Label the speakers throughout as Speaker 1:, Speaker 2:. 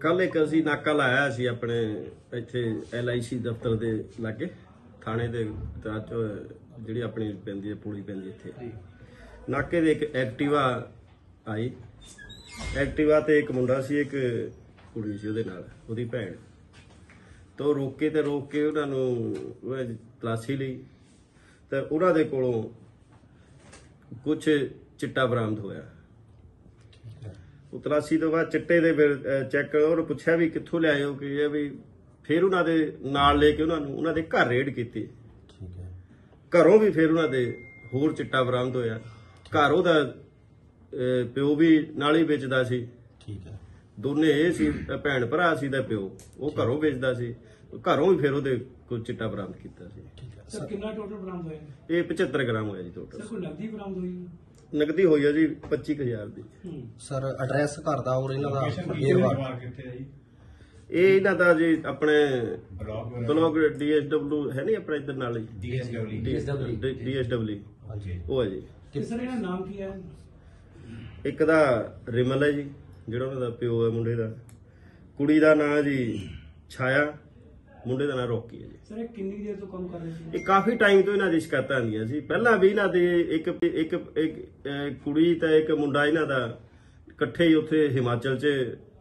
Speaker 1: ਕੱਲ ਇੱਕ ਅਸੀਂ ਨਾਕਾ ਲਾਇਆ ਸੀ ਆਪਣੇ ਇੱਥੇ ਐਲਆਈਸੀ ਦਫ਼ਤਰ ਦੇ ਲਾਗੇ ਥਾਣੇ ਦੇ ਤਹਿਤ ਜਿਹੜੀ ਆਪਣੀ ਪੈਂਦੀ ਹੈ ਪੁਲੀ ਪੈਂਦੀ ਇੱਥੇ। ਨਾਕੇ ਦੇ ਇੱਕ ਐਕਟਿਵਾ ਆਈ। ਐਕਟਿਵਾ ਤੇ ਇੱਕ ਮੁੰਡਾ ਸੀ ਇੱਕ ਕੁੜੀ ਸੀ ਉਹਦੇ ਨਾਲ ਉਹਦੀ ਭੈਣ। ਤੋਂ ਰੋਕੇ ਤੇ ਰੋਕ ਕੇ ਉਹਨਾਂ ਨੂੰ ਤਲਾਸ਼ੀ ਲਈ। ਤੇ ਉਹਨਾਂ ਦੇ ਕੋਲੋਂ ਕੁਝ ਚਿੱਟਾ ਬਰਾਮਦ ਹੋਇਆ। ਉਹ ਤਲਾਸ਼ੀ ਤੋਂ ਬਾਅਦ ਚਿੱਟੇ ਦੇ ਫਿਰ ਚੈੱਕ ਉਹਨੂੰ ਪੁੱਛਿਆ ਵੀ ਕਿੱਥੋਂ ਲਿਆਏ ਹੋ ਕਿ ਇਹ ਵੀ ਫਿਰ ਉਹਨਾਂ ਦੇ ਨਾਲ ਲੈ ਕੇ ਉਹਨਾਂ ਨੂੰ ਉਹਨਾਂ ਦੇ ਘਰ ਰੇਡ ਕੀਤੀ।
Speaker 2: ਠੀਕ ਹੈ।
Speaker 1: ਘਰੋਂ ਵੀ ਫਿਰ ਉਹਨਾਂ ਦੇ ਹੋਰ ਚਿੱਟਾ ਬਰਾਮਦ ਹੋਇਆ। ਘਰ ਉਹਦਾ ਪਿਓ ਵੀ ਨਾਲ ਹੀ ਵੇਚਦਾ ਸੀ।
Speaker 2: ਠੀਕ ਹੈ।
Speaker 1: ਦੋਨੇ ਇਹ ਸੀ ਭੈਣ ਭਰਾ ਸੀ ਦਾ ਪਿਓ ਉਹ ਘਰੋਂ ਵੇਚਦਾ ਸੀ। ਘਰੋਂ ਵੀ ਫਿਰ ਉਹਦੇ ਕੋਈ ਚਿੱਟਾ ਬਰਾਮਦ ਕੀਤਾ ਸੀ।
Speaker 2: ਠੀਕ ਹੈ।
Speaker 3: ਸਰ ਕਿੰਨਾ ਟੋਟਲ ਬਰਾਮਦ ਹੋਇਆ?
Speaker 1: ਇਹ 75 ਗ੍ਰਾਮ ਹੋਇਆ ਜੀ ਟੋਟਲ
Speaker 3: ਸਰ ਕੋਈ ਨਕਦੀ ਬਰਾਮਦ ਹੋਈ?
Speaker 1: ਨਕਦੀ ਹੋਈ ਆ ਜੀ 25000 ਦੀ।
Speaker 3: ਹੂੰ
Speaker 2: ਸਰ ਐਡਰੈਸ ਘਰ ਦਾ ਔਰ ਇਹਨਾਂ ਦਾ ਵੇਰਵਾ
Speaker 1: ਇਹ ਇਹਨਾਂ ਦਾ ਜੀ ਆਪਣੇ ਬਲੌਗ ਡੀਐਸਡਬਲਯੂ ਹੈ ਨਹੀਂ ਆਪਣਾ ਇੱਧਰ ਨਾਲ ਹੀ? ਡੀਐਸਡਬਲਯੂ ਡੀਐਸਡਬਲਯੂ
Speaker 2: ਹਾਂਜੀ।
Speaker 1: ਉਹ ਹੈ ਜੀ।
Speaker 3: ਤੇ ਸਰ ਇਹਦਾ ਨਾਮ ਕੀ ਹੈ?
Speaker 1: ਇੱਕ ਦਾ ਰਿਮਲ ਹੈ ਜੀ ਜਿਹੜਾ ਉਹਨਾਂ ਦਾ ਪਿਓ ਹੈ ਮੁੰਡੇ ਦਾ। ਕੁੜੀ ਦਾ ਨਾਂ ਜੀ ਛਾਇਆ। ਮੁੰਡੇ ਦਾ ਨਾਂ ਰੋਕੀ ਹੈ ਜੀ।
Speaker 3: ਸਰ ਇਹ ਕਿੰਨੀ ਦੇਰ ਤੋਂ ਕੰਮ ਕਰ ਰਹੇ ਸੀ?
Speaker 1: ਇਹ ਕਾਫੀ ਟਾਈਮ ਤੋਂ ਇਹਨਾਂ ਦੀ ਸ਼ਿਕਾਇਤਾਂ ਆਉਂਦੀਆਂ ਸੀ। ਪਹਿਲਾਂ ਵੀ ਇਹਨਾਂ ਦੇ ਇੱਕ ਇੱਕ ਇੱਕ ਅਹ, ਕੁੜੀ ਤੇ ਇੱਕ ਮੁੰਡਾ ਇਹਨਾਂ ਦਾ ਇਕੱਠੇ ਹੀ ਉੱਥੇ ਹਿਮਾਚਲ 'ਚ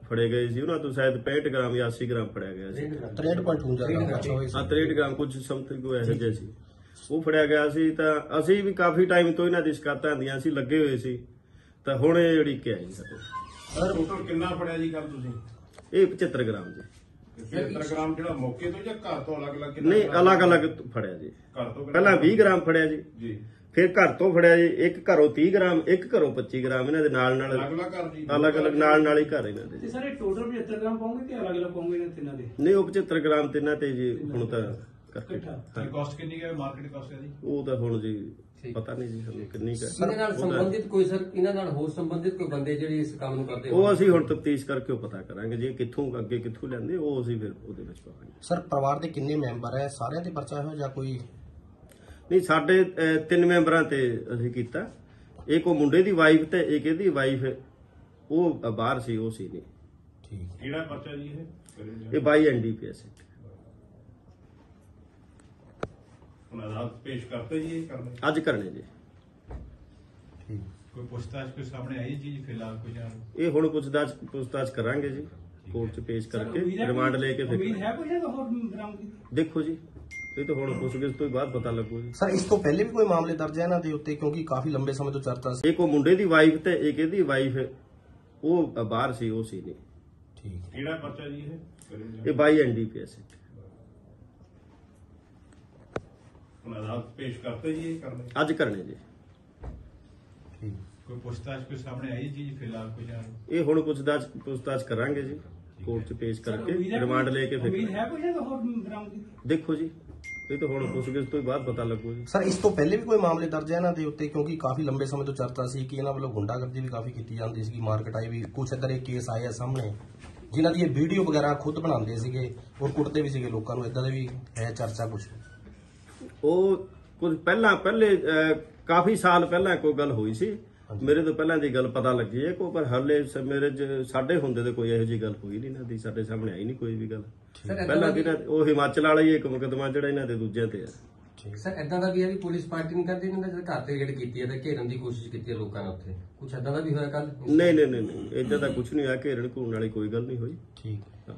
Speaker 1: ਫੜੇ ਗਏ ਸੀ। ਉਹਨਾਂ ਤੋਂ ਸ਼ਾਇਦ 65 ਗ੍ਰਾਮ ਜਾਂ 80 ਗ੍ਰਾਮ ਫੜਿਆ ਗਿਆ ਸੀ।
Speaker 2: 63.52 ਗ੍ਰਾਮ। ਅੱਛਾ ਹੋਈ
Speaker 1: ਆ 63 ਗ੍ਰਾਮ ਕੁਝ ਸਮਥਿੰਗ ਕੋ ਇਹੋ ਜਿਹਾ ਸੀ। ਉਹ ਫੜਿਆ ਗਿਆ ਸੀ ਤਾਂ ਅਸੀਂ ਵੀ ਕਾਫੀ ਟਾਈਮ ਤੋਂ ਇਹਨਾਂ ਦੀ ਸ਼ਿਕਾਇਤਾਂ ਆਉਂਦੀਆਂ ਸੀ ਲੱਗੇ ਹੋਏ ਸੀ। ਤਾਂ ਹੁਣ ਇਹ ਜਿਹੜੀ ਕਿ ਆਈ ਸਾਡੇ
Speaker 2: ਸਰ
Speaker 4: ਟੋਟਲ ਕਿੰਨਾ ਫੜਿਆ ਜੀ ਕੱਲ ਤੁਸੀਂ?
Speaker 1: ਇਹ 75 ਗ੍ਰਾਮ ਜੀ।
Speaker 4: 75 ਗ੍ਰਾਮ ਜਿਹੜਾ ਮੌਕੇ ਤੋਂ ਜਾਂ ਘਰ ਤੋਂ ਅਲੱਗ-ਅਲੱਗ ਕਿੰਨਾ
Speaker 1: ਨਹੀਂ
Speaker 4: ਫੜਿਆ?
Speaker 1: ਅਲੱਗ-ਅਲੱਗ ਫੜਿਆ ਜੀ।
Speaker 4: ਘਰ ਤੋਂ
Speaker 1: ਪਹਿਲਾਂ 20 ਗ੍ਰਾਮ ਫੜਿਆ ਜੀ।
Speaker 4: ਜੀ।
Speaker 1: ਫਿਰ ਘਰ ਤੋਂ ਫੜਿਆ ਜੀ। ਇੱਕ ਘਰੋਂ 30 ਗ੍ਰਾਮ ਇੱਕ ਘਰੋਂ 25 ਗ੍ਰਾਮ। ਇਹਨਾਂ ਦੇ ਨਾਲ ਨਾਲ
Speaker 4: ਅਲੱਗ-ਅਲੱਗ ਘਰ ਜੀ।
Speaker 1: ਅਲੱਗ-ਅਲੱਗ ਨਾਲ ਨਾਲ ਹੀ ਘਰ ਇਹਨਾਂ ਦੇ।
Speaker 3: ਤੇ ਸਰ ਇਹ ਟੋਟਲ 75 ਗ੍ਰਾਮ ਪਾਉਂਗੇ ਕਿ ਅਲੱਗ-ਅਲੱਗ ਪਾਉਂਗੇ ਇਹਨਾਂ ਤਿੰਨਾਂ ਦੇ?
Speaker 1: ਨਹੀਂ ਉਹ 75 ਗ੍ਰਾਮ ਤਿੰਨਾਂ ਤੇ ਜੀ ਹੁਣ ਤਾਂ ਕਰਕੇ
Speaker 4: ਤੇ ਕਾਸਟ ਕਿੰਨੀ ਹੈ ਮਾਰਕੀਟ ਕਾਸਟ ਹੈ ਜੀ
Speaker 1: ਉਹ ਤਾਂ ਹੁਣ ਜੀ ਪਤਾ ਨਹੀਂ ਜੀ ਸਾਨੂੰ ਕਿੰਨੀ ਹੈ।
Speaker 5: ਇਹਨਾਂ ਨਾਲ ਸੰਬੰਧਿਤ ਕੋਈ ਸਰ ਇਹਨਾਂ ਨਾਲ ਹੋਰ ਸੰਬੰਧਿਤ ਕੋਈ ਬੰਦੇ ਜਿਹੜੇ ਇਸ ਕੰਮ ਨੂੰ ਕਰਦੇ
Speaker 1: ਉਹ ਅਸੀਂ ਹੁਣ ਤਫਤੀਸ਼ ਕਰਕੇ ਉਹ ਪਤਾ ਕਰਾਂਗੇ ਜੀ ਕਿੱਥੋਂ ਅੱਗੇ ਕਿੱਥੋਂ ਲੈਂਦੇ ਉਹ ਅਸੀਂ ਫਿਰ ਉਹਦੇ ਵਿੱਚ ਪਾਵਾਂਗੇ।
Speaker 2: ਸਰ ਪਰਿਵਾਰ ਦੇ ਕਿੰਨੇ ਮੈਂਬਰ ਹੈ? ਸਾਰਿਆਂ ਤੇ ਪਰਚਾ ਹੋਇਆ ਜਾਂ ਕੋਈ
Speaker 1: ਨਹੀਂ ਸਾਡੇ ਤਿੰਨ ਮੈਂਬਰਾਂ ਤੇ ਅਸੀਂ ਕੀਤਾ। ਇੱਕ ਉਹ ਮੁੰਡੇ ਦੀ ਵਾਈਫ ਤੇ ਇੱਕ ਇਹਦੀ ਵਾਈਫ ਉਹ ਬਾਹਰ ਸੀ ਉਹ ਸੀ ਨਹੀਂ।
Speaker 2: ਠੀਕ।
Speaker 4: ਕਿਹੜਾ ਪਰਚਾ ਜੀ ਇਹ?
Speaker 1: ਇਹ ਬਾਈ ਐਨਡੀਪੀਐਸ
Speaker 4: ਹੁਣ ਅਦਾਲਤ ਪੇਸ਼ ਕਰਤੇ ਜੀ ਇਹ ਕਰਨੇ।
Speaker 1: ਅੱਜ ਕਰਨੇ ਜੀ।
Speaker 4: ਕੋਈ ਪੁੱਛਤਾਛ ਕੋਈ ਸਾਹਮਣੇ ਆਈ ਜੀ ਫਿਲਹਾਲ ਕੋਈ ਜਾਂ
Speaker 1: ਇਹ ਹੁਣ ਪੁੱਛਤਾਛ ਪੁੱਛਤਾਛ ਕਰਾਂਗੇ ਜੀ ਕੋਰਟ 'ਚ ਪੇਸ਼ ਕਰਕੇ
Speaker 3: ਹੈ
Speaker 1: ਰਿਮਾਂਡ ਲੈ ਕੇ
Speaker 3: ਉਮੀਦ
Speaker 1: ਫਿਰ
Speaker 3: ਹੈ ਕੋਈ ਜਗ੍ਹਾ ਹੋਰ ਬਰਾਮਦ ਕੀਤੀ?
Speaker 1: ਦੇਖੋ ਜੀ ਇਹ ਤਾਂ ਹੁਣ ਪੁੱਛਗਿੱਛ ਤੋਂ ਹੀ ਬਾਅਦ ਪਤਾ ਲੱਗੂ ਜੀ।
Speaker 2: ਸਰ ਇਸ ਤੋਂ ਪਹਿਲੇ ਵੀ ਕੋਈ ਮਾਮਲੇ ਦਰਜ ਹੈ ਇਹਨਾਂ ਦੇ ਉੱਤੇ ਕਿਉਂਕਿ ਕਾਫੀ ਲੰਬੇ ਸਮੇਂ ਤੋਂ ਚਰਚਾ ਸੀ।
Speaker 1: ਇੱਕ ਉਹ ਮੁੰਡੇ ਦੀ ਵਾਈਫ ਤੇ ਇੱਕ ਇਹਦੀ ਵਾਈਫ ਉਹ ਬਾਹਰ ਸੀ ਉਹ ਸੀ ਨਹੀਂ।
Speaker 2: ਠੀਕ
Speaker 4: ਕਿਹੜਾ ਪਰਚਾ ਜੀ ਇਹ?
Speaker 1: ਇਹ ਬਾਈ ਐਨਡੀਪੀਐਸ
Speaker 4: ਹੁਣ ਅਦਾਲਤ ਪੇਸ਼ ਕਰਤੇ ਜੀ ਇਹ ਕਰਨੇ
Speaker 1: ਅੱਜ ਕਰਨੇ ਜੀ।
Speaker 4: ਕੋਈ ਪੁੱਛਤਾਛ ਕੋਈ ਸਾਹਮਣੇ ਆਈ ਜੀ ਫਿਲਹਾਲ ਕੋਈ ਜਾਂ
Speaker 1: ਇਹ ਹੁਣ ਪੁੱਛਤਾਛ ਪੁੱਛਤਾਛ ਕਰਾਂਗੇ ਜੀ ਕੋਰਟ 'ਚ ਪੇਸ਼ ਕਰਕੇ ਰਿਮਾਂਡ ਲੈ ਕੇ
Speaker 3: ਉਮੀਦ
Speaker 1: ਫਿਰ
Speaker 3: ਹੈ ਕੋਈ ਜਗ੍ਹਾ ਹੋਰ ਬਰਾਮਦ ਕੀਤੀ?
Speaker 1: ਦੇਖੋ ਜੀ ਇਹ ਤਾਂ ਹੁਣ ਪੁੱਛਗਿੱਛ ਤੋਂ ਹੀ ਬਾਅਦ ਪਤਾ ਲੱਗੂ ਜੀ।
Speaker 2: ਸਰ ਇਸ ਤੋਂ ਪਹਿਲੇ ਵੀ ਕੋਈ ਮਾਮਲੇ ਦਰਜ ਹੈ ਇਹਨਾਂ ਦੇ ਉੱਤੇ? ਕਿਉਂਕਿ ਕਾਫੀ ਲੰਬੇ ਸਮੇਂ ਤੋਂ ਚਰਚਾ ਸੀ ਕਿ ਇਹਨਾਂ ਵੱਲੋਂ ਗੁੰਡਾਗਰਦੀ ਵੀ ਕਾਫੀ ਕੀਤੀ ਜਾਂਦੀ ਸੀ ਮਾਰਕੀਟ ਆਈ ਵੀ ਕੁਛ ਇਧਰ ਇਹ ਕੇਸ ਆਏ ਆ ਸਾਹਮਣੇ ਜਿਨ੍ਹਾਂ ਦੀ ਇਹ ਵੀਡੀਓ ਵਗੈਰਾ ਖੁਦ ਬਣਾਉਂਦੇ ਸੀਗੇ ਔਰ ਕੁੱਟਦੇ ਵੀ ਸੀਗੇ ਲੋਕਾਂ ਨੂੰ ਇਦਾਂ ਦੇ ਵੀ ਹੈ ਚਰਚਾ ਕੁਛ?
Speaker 1: ਉਹ ਕੁਝ ਪਹਿਲਾਂ ਪਹਿਲੇ ਕਾਫੀ ਸਾਲ ਪਹਿਲਾਂ ਕੋਈ ਗੱਲ ਹੋਈ ਸੀ। ਮੇਰੇ ਤੋਂ ਪਹਿਲਾਂ ਦੀ ਗੱਲ ਪਤਾ ਲੱਗੀ ਹੈ ਕੋਈ ਪਰ ਹਲੇ ਮੇਰੇ ਚ- ਸਾਡੇ ਹੁੰਦੇ ਤੇ ਕੋਈ ਇਹੋ ਜੀ ਗੱਲ ਹੋਈ ਨਹੀਂ ਨਾ ਦੀ ਸਾਡੇ ਸਾਹਮਣੇ ਆਈ ਨਹੀਂ ਕੋਈ ਵੀ ਗੱਲ। ਪਹਿਲਾਂ ਦੀ ਨਾ ਉਹ ਹਿਮਾਚਲ ਵਾਲਾ ਹੀ ਇੱਕ ਮੁਕਦਮਾ ਜਿਹੜਾ ਇਹਨਾਂ ਦੇ ਦੂਜਿਆਂ ਤੇ ਹੈ
Speaker 5: ਸਰ ਐਦਾਂ ਦਾ ਵੀ ਹੈ ਵੀ ਪੁਲਿਸ ਪਾਰਟੀ ਨਹੀਂ ਕਰਦੀ ਇਹਨਾਂ ਦੇ ਘਰ ਤੇ ਰੇਡ ਕੀਤੀ ਹੈ ਤੇ ਘੇਰਨ ਦੀ ਕੋਸ਼ਿਸ਼ ਕੀਤੀ ਹੈ ਲੋਕਾਂ ਨੇ ਉੱਥੇ। ਕੁਝ ਐਦਾਂ ਦਾ ਵੀ ਹੋਇਆ ਕੱਲ
Speaker 1: ਨਹੀਂ ਨਹੀਂ ਨਹੀਂ ਇਦਾਂ ਦਾ ਕੁਝ ਨਹੀਂ ਹੋਇਆ ਘੂਰਨ ਵਾਲੀ ਕੋਈ ਗੱਲ ਨਹੀਂ ਹੋਈ।
Speaker 2: ਠੀਕ।
Speaker 1: ਹਾਂ।